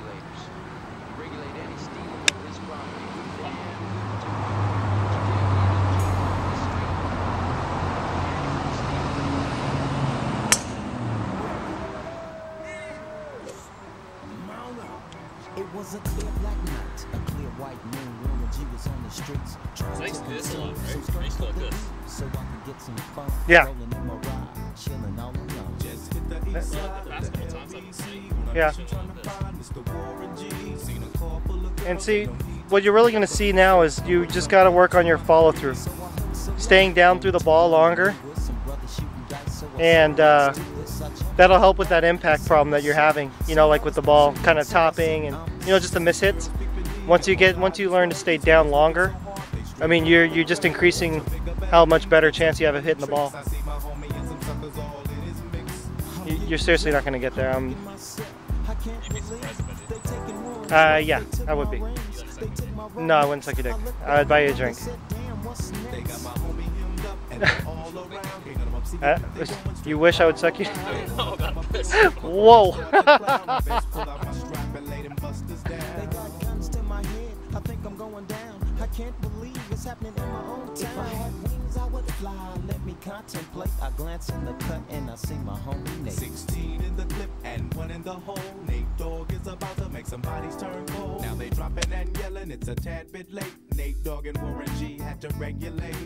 regulators. You regulate any stealing of this property it was a clear black night, a clear white moon when G was on the streets. So I could get some fun yeah. rolling in my ride, chilling all alone. Just hit the east side. Yeah. And see, what you're really going to see now is you just got to work on your follow through. Staying down through the ball longer. And uh, said, "This such a that'll help with that impact problem that you're having. You know, like with the ball kind of topping and, you know, just the miss hits. Once you get, once you learn to stay down longer, I mean, you're, you're just increasing how much better chance you have of hitting the ball. You're seriously not going to get there. Um, I can't believe they taking more. uh, yeah, I would be. No, I wouldn't suck your dick. I'd buy you a drink. Damn, what's They next? got my homie hemmed up and they're all around. Can't let 'em up. See, Uh, you wish I would suck you? I don't know about this. Whoa! Best pull out my strap and lay them busters They down. got guns to my head. I think I'm going down. I can't believe it's happening in my own town. If I had wings, I would fly. Let me contemplate. I glance in the cut and I see my homie Nate. 16 in the hole. Nate Dogg is about to make some bodies turn cold. Now they dropping and yelling, it's a tad bit late. Nate Dogg and Warren G had to regulate.